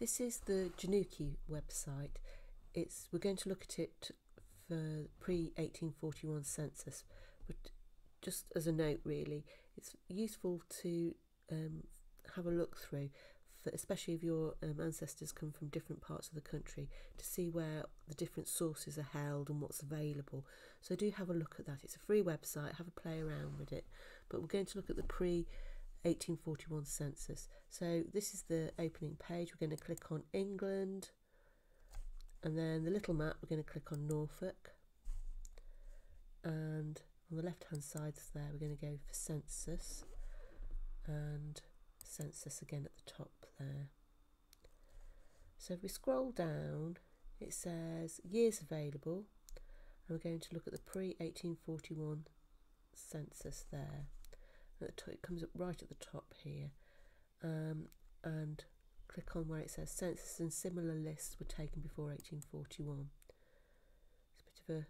This is the GENUKI website. It's we're going to look at it for pre 1841 census, but just as a note, really, it's useful to um, have a look through, for, especially if your um, ancestors come from different parts of the country, to see where the different sources are held and what's available. So do have a look at that. It's a free website. Have a play around with it. But we're going to look at the pre 1841 census. So this is the opening page. We're going to click on England and then the little map we're going to click on Norfolk and on the left hand side there we're going to go for census and census again at the top there. So if we scroll down it says years available and we're going to look at the pre-1841 census there it comes up right at the top here um, and click on where it says census and similar lists were taken before 1841 it's a bit of a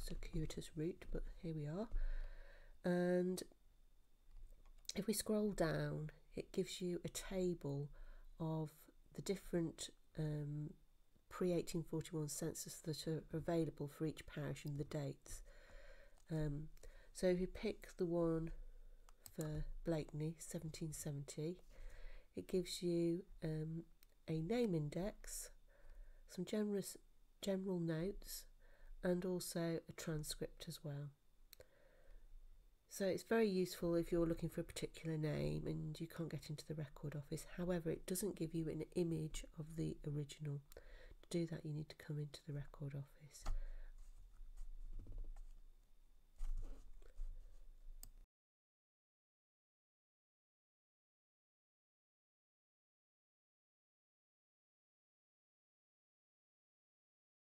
circuitous route but here we are. And if we scroll down it gives you a table of the different um, pre-1841 census that are available for each parish and the dates. Um, so if you pick the one for Blakeney 1770 it gives you um, a name index some generous general notes and also a transcript as well. So it's very useful if you're looking for a particular name and you can't get into the record office. However it doesn't give you an image of the original. To do that you need to come into the record office